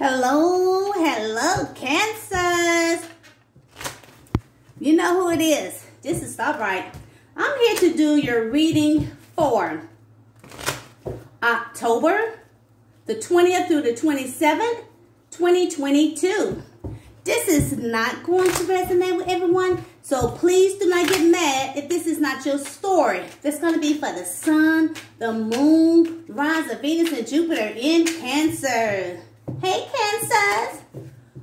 Hello, hello, Cancers. You know who it is. This is Starbright. I'm here to do your reading for October the 20th through the 27th, 2022. This is not going to resonate with everyone, so please do not get mad if this is not your story. This is going to be for the sun, the moon, rise of Venus and Jupiter in Cancer. Hey, Cancers.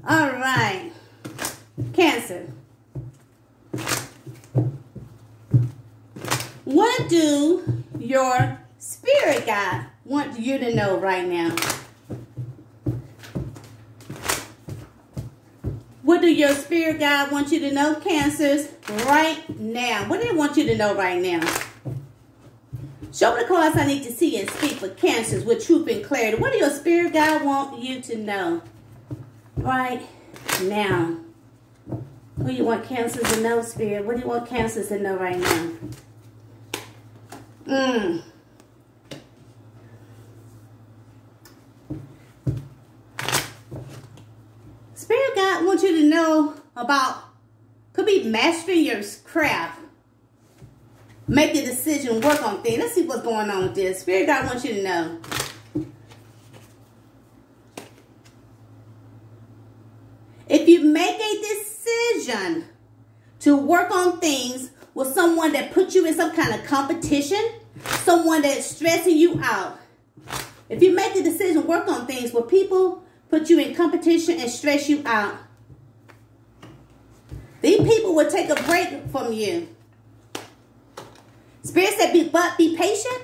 All right. Cancer. What do your spirit guide want you to know right now? What do your spirit guide want you to know, Cancers, right now? What do they want you to know right now? Show me the cards I need to see and speak for cancers with truth and clarity. What do your spirit guide want you to know right now? Who you want cancers to know, spirit? What do you want cancers to know right now? Mmm. Spirit God wants you to know about, could be mastering your craft Make a decision, work on things. Let's see what's going on with this. Spirit God wants you to know. If you make a decision to work on things with someone that puts you in some kind of competition, someone that's stressing you out, if you make a decision, work on things where people put you in competition and stress you out, these people will take a break from you. Spirit said, be, but be patient.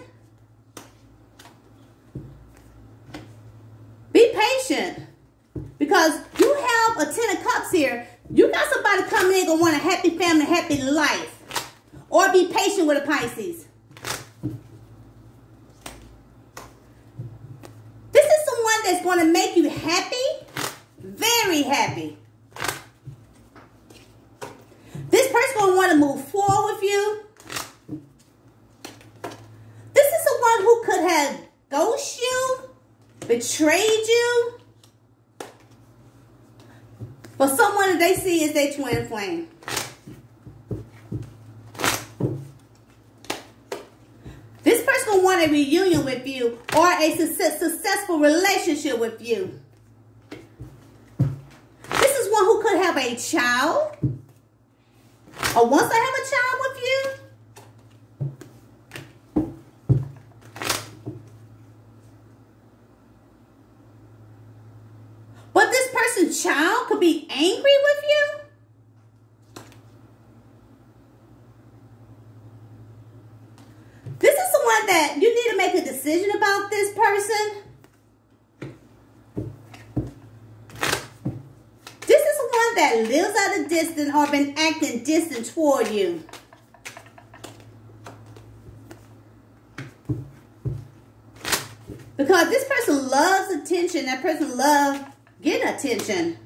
Be patient. Because you have a ten of cups here. You got somebody coming in gonna want a happy family, happy life. Or be patient with a Pisces. This is someone that's going to make you happy, very happy. This person going to want to move forward with you. who could ghosted you, betrayed you, but someone that they see is their twin flame. This person will want a reunion with you or a success, successful relationship with you. This is one who could have a child or once I have a child with you. child could be angry with you? This is the one that you need to make a decision about this person. This is the one that lives at a distance or been acting distant toward you. Because this person loves attention. That person loves getting attention.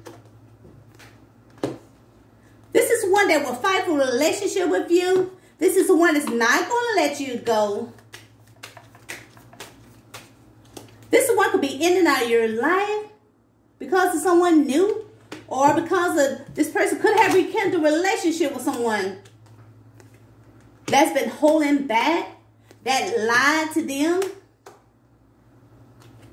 This is one that will fight for a relationship with you. This is the one that's not going to let you go. This one could be in and out of your life because of someone new or because of this person could have rekindled a relationship with someone that's been holding back, that lied to them.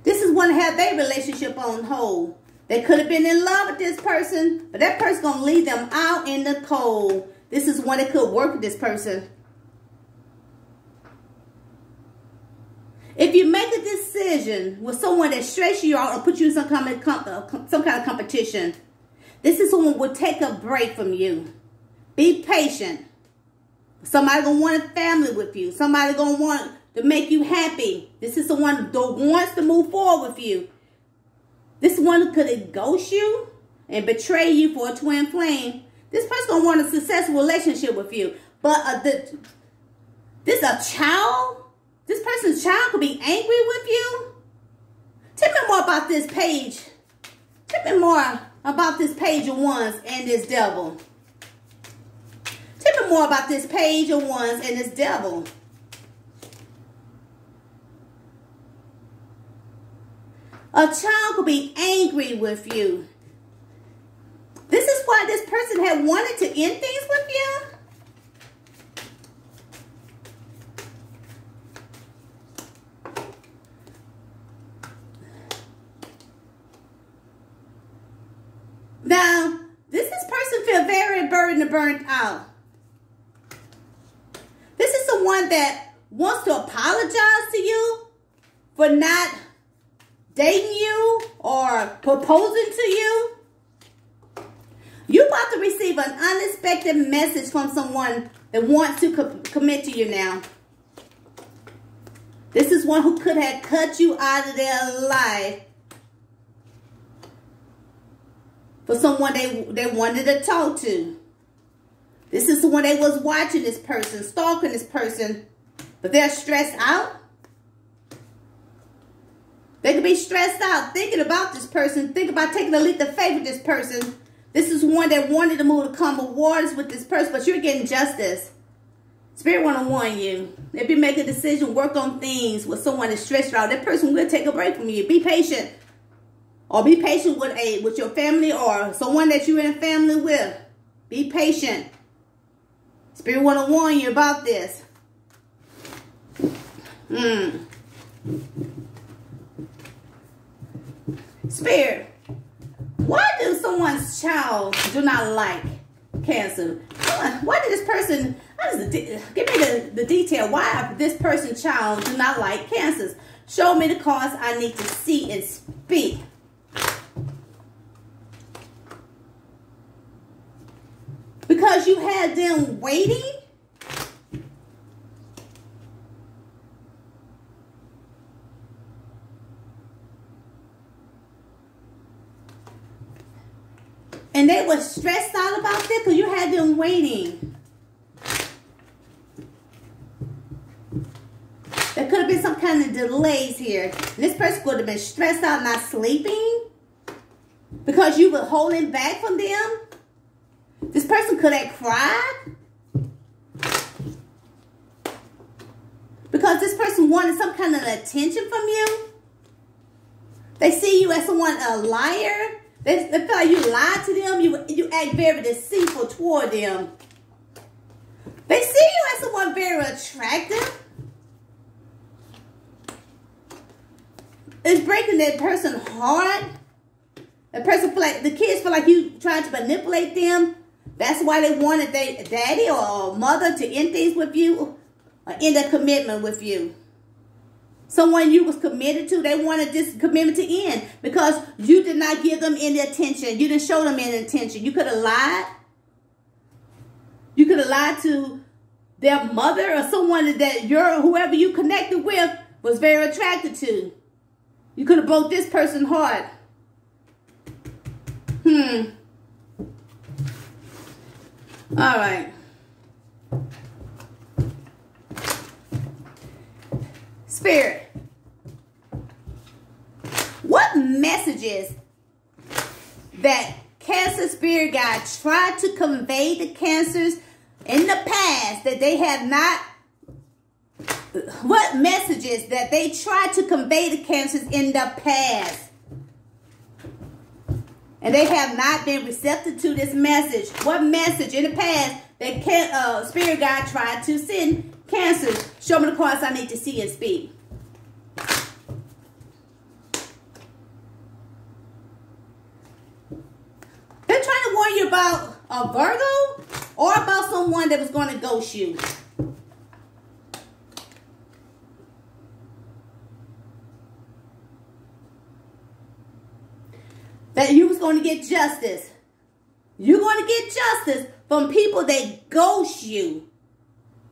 This is one to have their relationship on hold. They could have been in love with this person, but that person's going to leave them out in the cold. This is one that could work with this person. If you make a decision with someone that stresses you out or put you in some kind of, uh, some kind of competition, this is someone will take a break from you. Be patient. Somebody gonna want a family with you. Somebody gonna want to make you happy. This is someone that wants to move forward with you. This one could ghost you and betray you for a twin flame. This person gonna want a successful relationship with you. But uh, the, this a child? This person's child could be angry with you? Tell me more about this page. Tell me more about this page of wands and this devil. Tell me more about this page of wands and this devil. A child could be angry with you. This is why this person had wanted to end things with you. Now, this this person feel very burdened and burnt out. This is someone that wants to apologize to you for not dating you or proposing to you. You're about to receive an unexpected message from someone that wants to co commit to you now. This is one who could have cut you out of their life for someone they, they wanted to talk to. This is the one they was watching this person, stalking this person, but they're stressed out. They could be stressed out thinking about this person, think about taking a leap of faith with this person. This is one that wanted to move to calm waters with this person, but you're getting justice. Spirit want to warn you. If you make a decision, work on things with someone that's stressed out, that person will take a break from you. Be patient. Or be patient with a with your family or someone that you're in a family with. Be patient. Spirit want to warn you about this. Hmm. Spirit, why does someone's child do not like cancer? Why did this person, give me the, the detail, why this person's child do not like cancers? Show me the cause I need to see and speak. Because you had them waiting And they were stressed out about that because you had them waiting. There could have been some kind of delays here. And this person could have been stressed out, not sleeping. Because you were holding back from them. This person could have cried. Because this person wanted some kind of attention from you. They see you as someone, a liar. They, they feel like you lied to them. You, you act very deceitful toward them. They see you as someone very attractive. It's breaking that person's heart. The person feel like the kids feel like you trying to manipulate them. That's why they wanted their daddy or mother to end things with you or end a commitment with you someone you was committed to, they wanted this commitment to end because you did not give them any attention. You didn't show them any attention. You could have lied. You could have lied to their mother or someone that you're, whoever you connected with was very attracted to. You could have broke this person's heart. Hmm. All right. Spirit, what messages that cancer spirit guide tried to convey to cancers in the past that they have not what messages that they tried to convey to cancers in the past? And they have not been receptive to this message. What message in the past that can, uh, spirit guide tried to send cancers show me the cards i need to see and speak They're trying to warn you about a Virgo or about someone that was going to ghost you. That you was going to get justice. You're going to get justice from people that ghost you.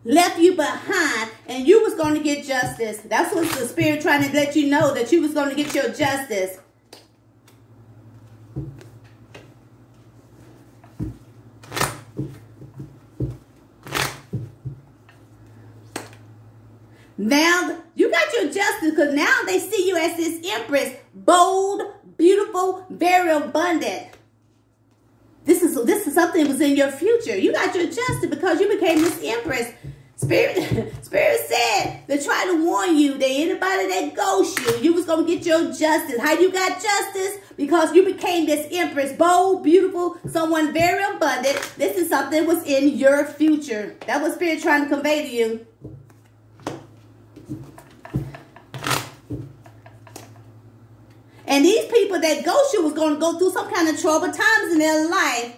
Left you behind and you was going to get justice. That's what the spirit trying to let you know that you was going to get your justice. Now you got your justice because now they see you as this empress, bold, beautiful, very abundant. This is this is something that was in your future. You got your justice because you became this empress. Spirit, Spirit said they try to warn you that anybody that ghosts you, you was to get your justice. How you got justice? Because you became this empress, bold, beautiful, someone very abundant. This is something that was in your future. That was Spirit trying to convey to you. And these people that ghost you was going to go through some kind of troubled times in their life.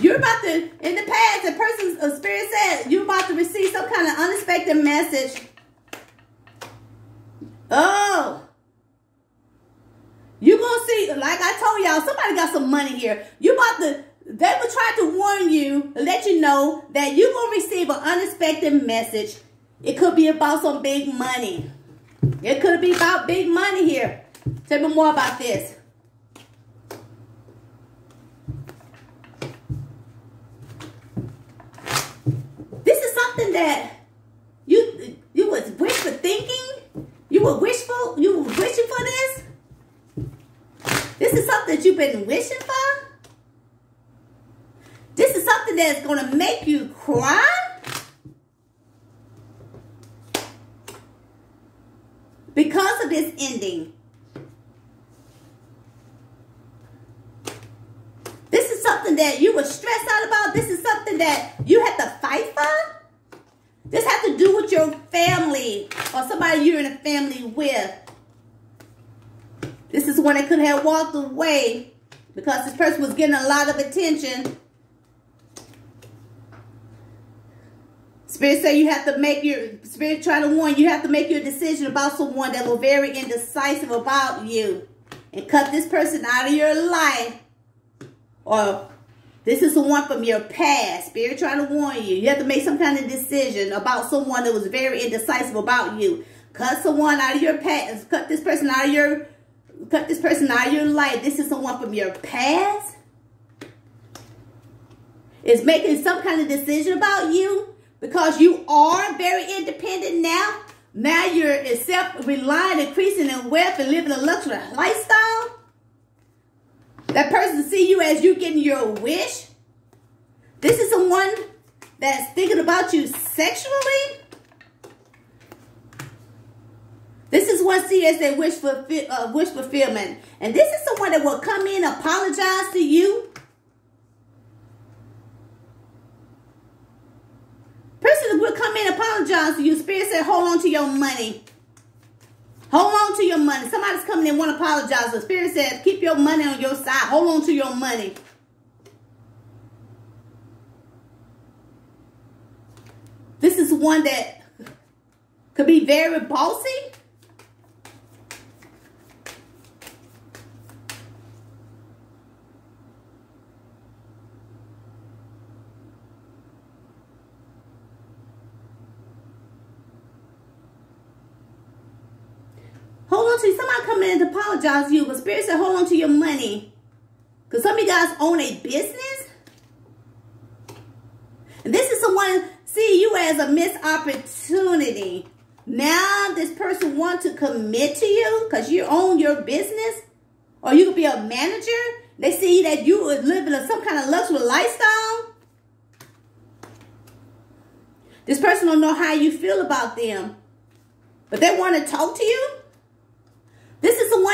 You're about to, in the past, the person's uh, spirit said, you're about to receive some kind of unexpected message. Oh. You're going to see, like I told y'all, somebody got some money here. You about to, they will try to warn you, let you know that you're going to receive an unexpected message. It could be about some big money. It could be about big money here. Tell me more about this is something that you you was wishful thinking. You were wishful. You were wishing for this. This is something that you've been wishing for. This is something that's going to make you cry. because of this ending. This is something that you were stressed out about. This is something that you had to fight for. This has to do with your family or somebody you're in a family with. This is one that could have walked away because this person was getting a lot of attention Spirit say you have to make your, Spirit try to warn you, have to make your decision about someone that was very indecisive about you. And cut this person out of your life. Or this is someone from your past. Spirit trying to warn you. You have to make some kind of decision about someone that was very indecisive about you. Cut someone out of your past. Cut this person out of your, cut this person out of your life. This is someone from your past. Is making some kind of decision about you because you are very independent now. Now you're self-reliant, increasing in wealth and living a luxury lifestyle. That person see you as you getting your wish. This is someone that's thinking about you sexually. This is one see as their wish uh, wish fulfillment, and this is someone that will come in, apologize to you, Person will come in apologize to you. Spirit said, hold on to your money. Hold on to your money. Somebody's coming in want to apologize. The Spirit says, keep your money on your side. Hold on to your money. This is one that could be very bossy. coming in to apologize to you, but Spirit said hold on to your money. Because some of you guys own a business. And this is someone see you as a missed opportunity. Now this person wants to commit to you because you own your business. Or you could be a manager. They see that you are living a, some kind of luxury lifestyle. This person don't know how you feel about them. But they want to talk to you.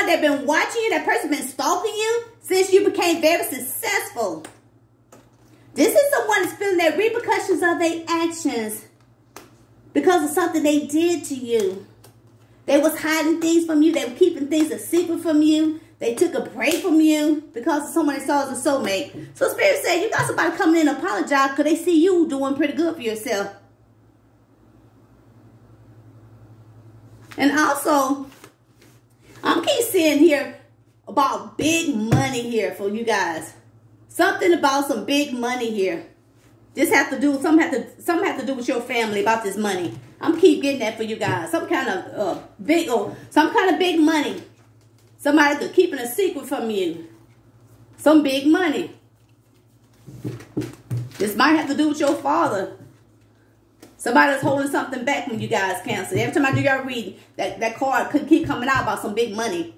Someone that been watching you, that person been stalking you since you became very successful. This is someone that's feeling the repercussions of their actions because of something they did to you. They was hiding things from you. They were keeping things a secret from you. They took a break from you because of someone they saw as a soulmate. So Spirit said, you got somebody coming in and apologize because they see you doing pretty good for yourself. And also, I'm keep seeing here about big money here for you guys. Something about some big money here. This have to do some have to some have to do with your family about this money. I'm keep getting that for you guys. Some kind of uh, big or oh, some kind of big money. Somebody keeping a secret from you. Some big money. This might have to do with your father. Somebody's holding something back from you guys, Cancer. Every time I do your reading, that, that card could keep coming out about some big money.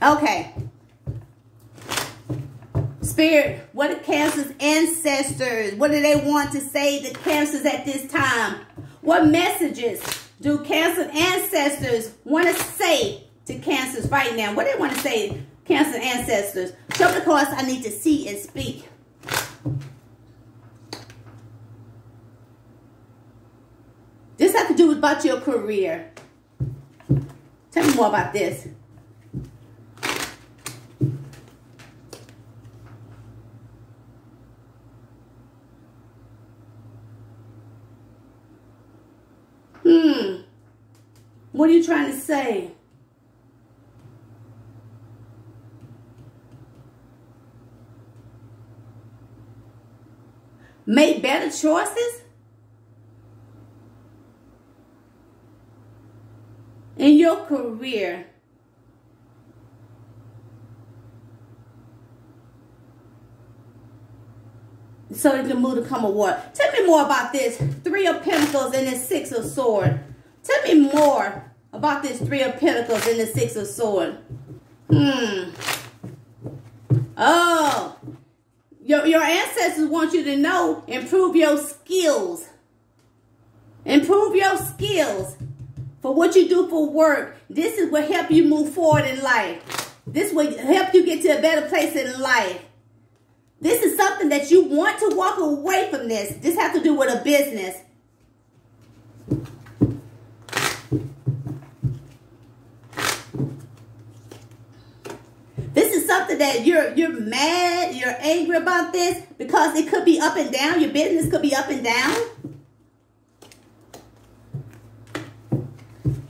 Okay. Spirit what are Cancer's ancestors? What do they want to say to Cancers at this time? What messages do Cancer ancestors want to say to Cancers right now? What do they want to say, Cancer ancestors? Show the cards I need to see and speak. This has to do about your career. Tell me more about this. Hmm. What are you trying to say? Make better choices? In your career so you can move to come award. Tell me more about this Three of Pentacles and the Six of Sword. Tell me more about this Three of Pentacles and the Six of Sword. Hmm. Oh. Your, your ancestors want you to know, improve your skills. Improve your skills for what you do for work. This is what help you move forward in life. This will help you get to a better place in life. This is something that you want to walk away from this. This has to do with a business. This is something that you're you're mad, you're angry about this because it could be up and down. Your business could be up and down.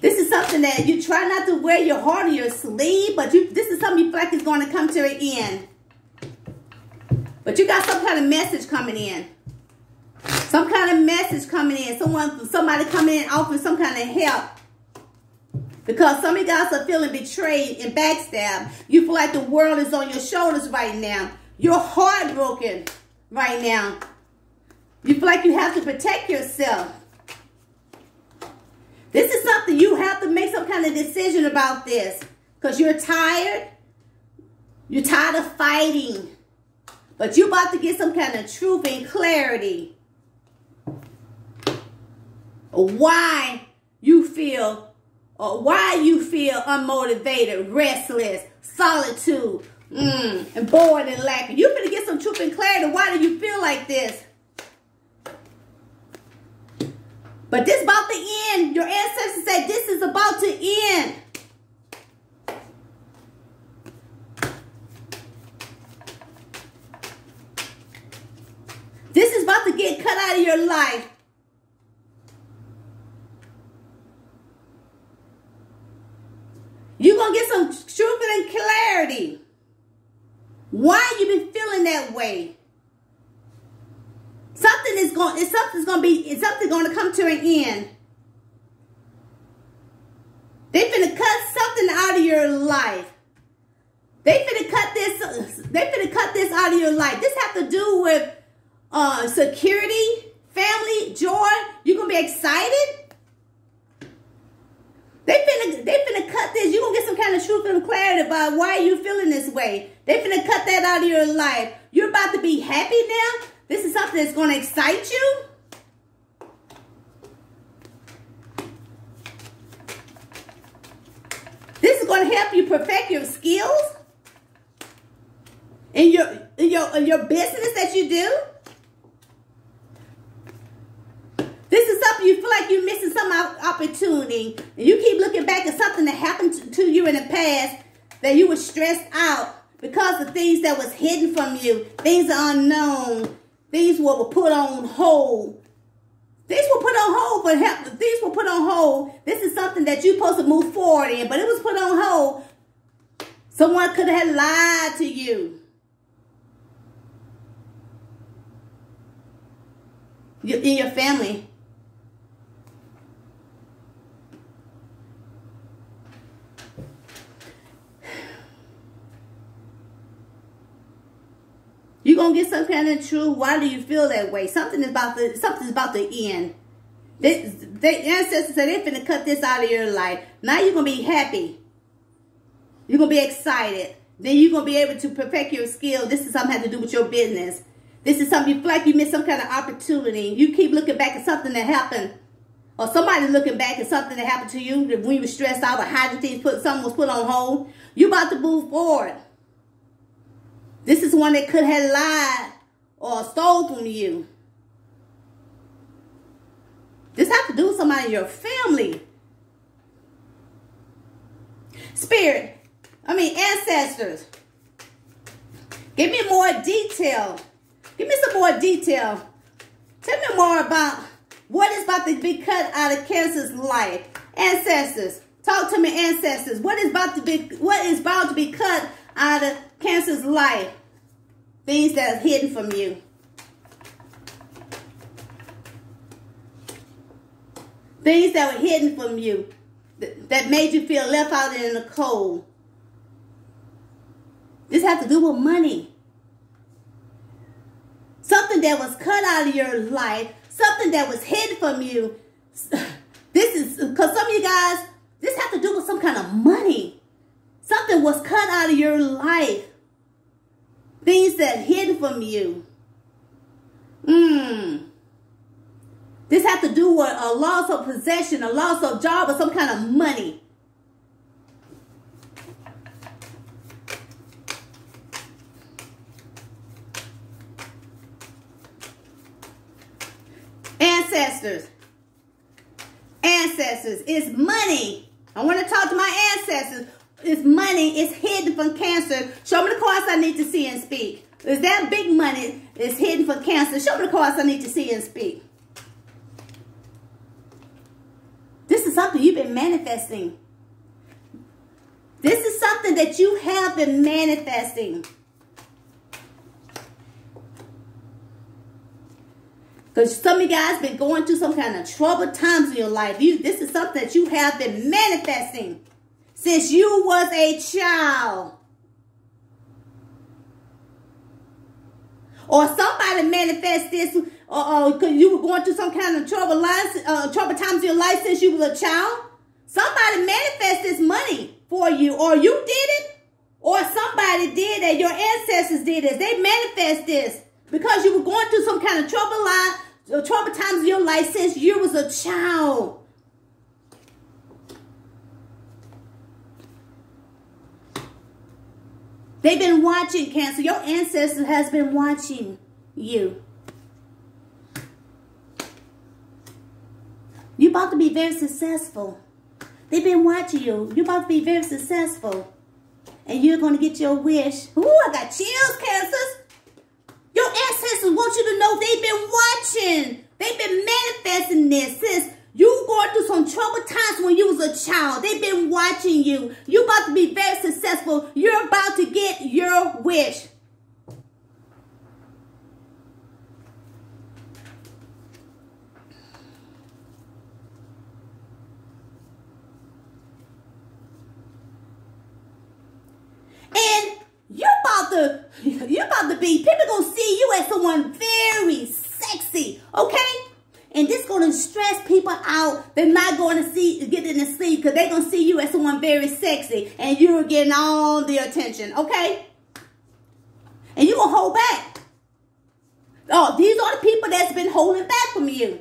This is something that you try not to wear your heart on your sleeve, but you this is something you feel like is going to come to an end. But you got some kind of message coming in. Some kind of message coming in. Someone, somebody coming in offering some kind of help. Because some of you guys are feeling betrayed and backstabbed. You feel like the world is on your shoulders right now. You're heartbroken right now. You feel like you have to protect yourself. This is something you have to make some kind of decision about this. Because you're tired. You're tired of fighting. But you're about to get some kind of truth and clarity. Why you feel, or why you feel unmotivated, restless, solitude, mm, and bored and lacking. You're going to get some truth and clarity. Why do you feel like this? But this about to end. Your ancestors said this is about to end. This is about to get cut out of your life. You're going to get some truth and clarity. Why you been feeling that way? Something is going, something's going to be, is something going to come to an end. They finna cut something out of your life. They finna cut this, they finna cut this out of your life. This have to do with uh, security, family, joy. You're going to be excited. They finna, they finna cut this. You're going to get some kind of truth and clarity about why you feeling this way. They finna cut that out of your life. You're about to be happy now. This is something that's to excite you. This is going to help you perfect your skills in your, in your, in your business that you do. This is something you feel like you're missing some opportunity. And you keep looking back at something that happened to you in the past that you were stressed out because of things that was hidden from you, things unknown, these were put on hold. These were put on hold for help. These were put on hold. This is something that you're supposed to move forward in, but it was put on hold. Someone could have lied to you. In your family. Gonna get some kind of truth. Why do you feel that way? Something is about the something's about to end. They, ancestors said they're finna cut this out of your life. Now you're gonna be happy. You're gonna be excited. then you're to be able to perfect your skill. This is something that has to do with your business. This is something you feel like you missed some kind of opportunity. You keep looking back at something that happened. Or somebody looking back at something that happened to you when you were stressed out or hiding things, put something was put on hold. You about to move forward. This is one that could have lied or stole from you. This has to do with somebody in your family. Spirit, I mean ancestors. Give me more detail. Give me some more detail. Tell me more about what is about to be cut out of Cancer's life. Ancestors, talk to me, ancestors. What is about to be what is about to be cut out of Cancer's life? Things that are hidden from you. Things that were hidden from you that made you feel left out in the cold. This has to do with money. Something that was cut out of your life, something that was hidden from you. This is because some of you guys, this has to do with some kind of money. Something was cut out of your life. Things that hidden from you. Mmm. This has to do with a loss of possession, a loss of job, or some kind of money. Ancestors. Ancestors. It's money. I want to talk to my ancestors. It's money. It's hidden from cancer. Show me the cards I need to see and speak. Is that big money is hidden from cancer? Show me the cards I need to see and speak. This is something you've been manifesting. This is something that you have been manifesting. Because some of you guys been going through some kind of troubled times in your life. You, this is something that you have been manifesting since you was a child. Or somebody manifest this uh, because you were going through some kind of trouble uh, trouble times in your life since you was a child. Somebody manifest this money for you, or you did it, or somebody did it. Your ancestors did this. They manifest this because you were going through some kind of trouble line, uh, trouble times in your life since you was a child. They've been watching cancer. Your ancestors has been watching you. You're about to be very successful. They've been watching you. You're about to be very successful. And you're going to get your wish. Ooh, I got chills, cancers. Your ancestors want you to know they've been watching. They've been manifesting this since you going through some troubled times when you was a child. They've been watching you. You about to be very successful. You're about to get your wish. And you're about to, you're about to be, people gonna see you as someone very sexy, okay? To stress people out. They're not going to see get in the sleep because they're to see you as someone very sexy. And you're getting all the attention, okay? And you're going to hold back. Oh, these are the people that's been holding back from you.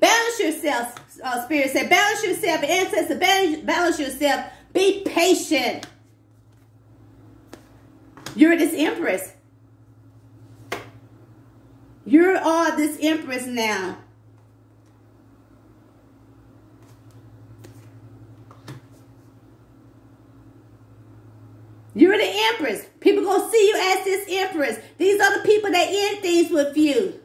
Balance yourself, uh, Spirit said. Balance yourself, ancestor, balance, balance yourself. Be patient. You're this empress. You're all this empress now. You're the empress. People gonna see you as this empress. These are the people that end things with you.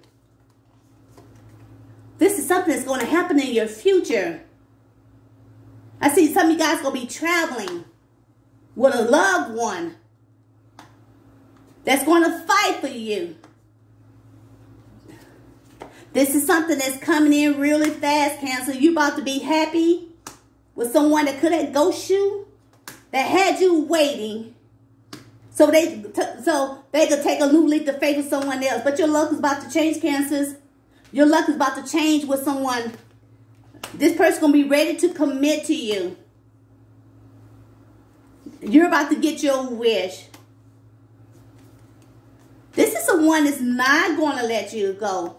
This is something that's going to happen in your future. I see some of you guys going to be traveling with a loved one that's going to fight for you. This is something that's coming in really fast, Cancer. You about to be happy with someone that could have ghost you, that had you waiting so they so they could take a new leap to favor someone else. But your luck is about to change, cancers. Your luck is about to change with someone. This person gonna be ready to commit to you. You're about to get your wish. This is the one that's not going to let you go.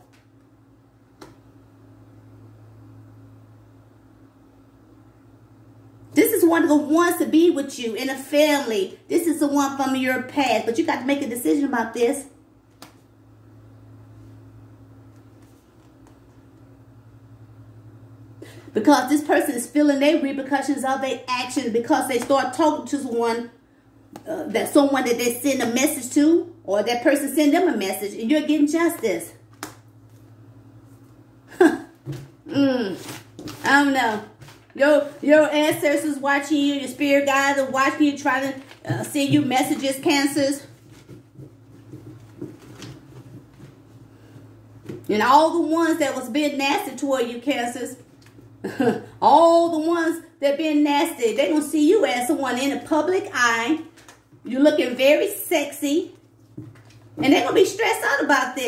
This is one of the ones to be with you in a family. This is the one from your past. But you got to make a decision about this. Because this person is feeling their repercussions of their actions because they start talking to someone, uh, that someone that they send a message to, or that person send them a message, and you're getting justice. mm, I don't know. Your your ancestors watching you, your spirit guides are watching you, trying to uh, send you messages, cancers. And all the ones that was being nasty toward you, cancers. all the ones that been nasty, they gonna see you as someone in the public eye. You're looking very sexy. And they're gonna be stressed out about this.